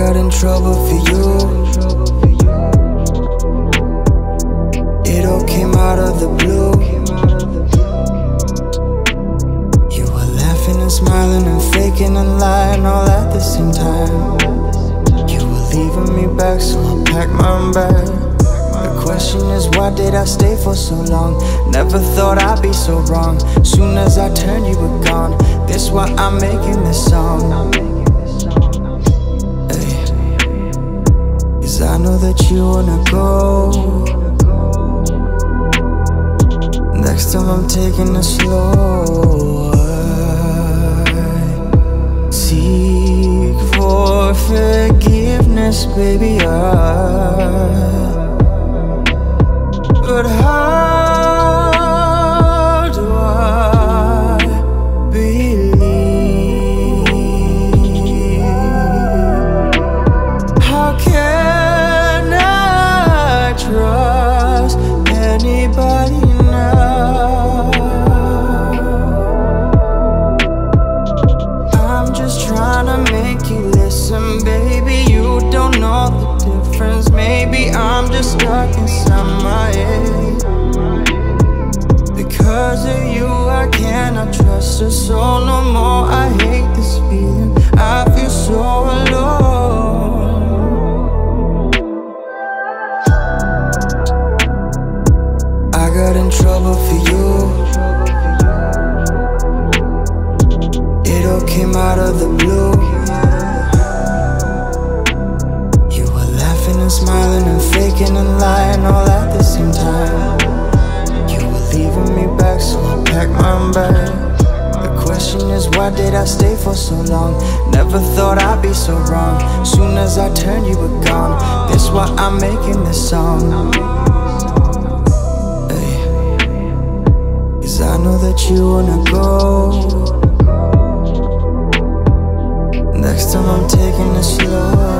got in trouble for you. It all came out of the blue. And faking and lying all at the same time. You were leaving me back, so I packed my bag. The question is, why did I stay for so long? Never thought I'd be so wrong. Soon as I turned, you were gone. That's why I'm making this song. Ay. Cause I know that you wanna go. Next time I'm taking it slow. Seek for forgiveness, baby. I. But how stuck inside my head. Because of you, I cannot trust a soul no more. I hate this feeling. I feel so alone. I got in trouble for you. It all came out of the blue. flying all at the same time. You were leaving me back, so I packed my bag. The question is why did I stay for so long? Never thought I'd be so wrong. Soon as I turned, you were gone. That's why I'm making this song. Hey. Cause I know that you wanna go. Next time I'm taking it slow.